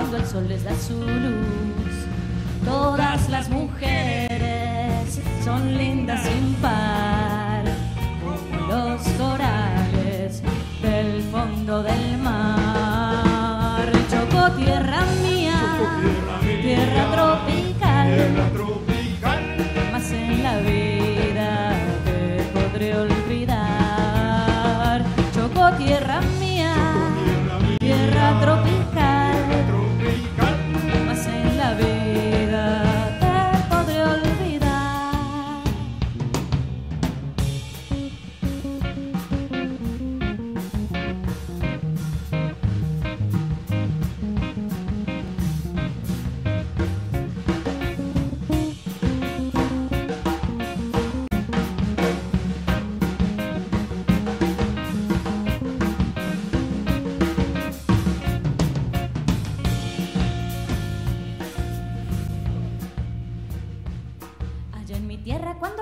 cuando el sol les da su luz. Todas las mujeres son lindas sin par, como los corales del fondo del mar. Chocó tierra mía, tierra tropical, más en la vida te podré olvidar.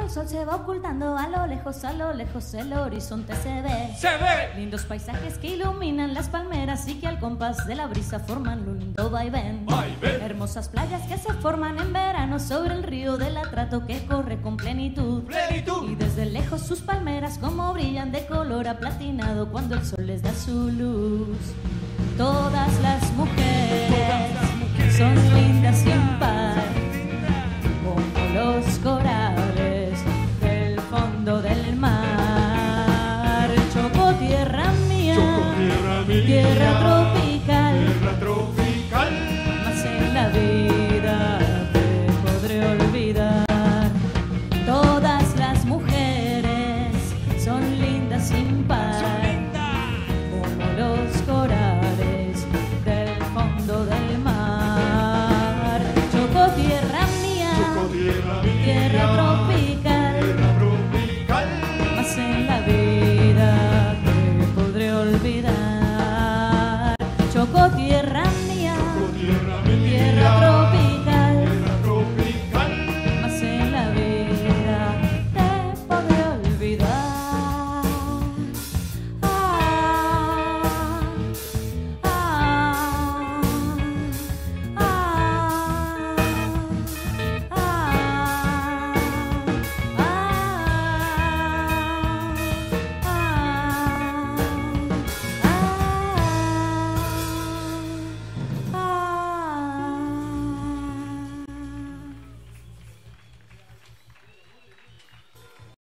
El sol se va ocultando a lo lejos, a lo lejos el horizonte se ve. Se ve. Lindos paisajes que iluminan las palmeras y que al compás de la brisa forman un lindo vaivén. Vaivén. Hermosas playas que se forman en verano sobre el río del atrato que corre con plenitud. Plenitud. Y desde lejos sus palmeras como brillan de color aplatinado cuando el sol les da su luz. Todas las mujeres, see.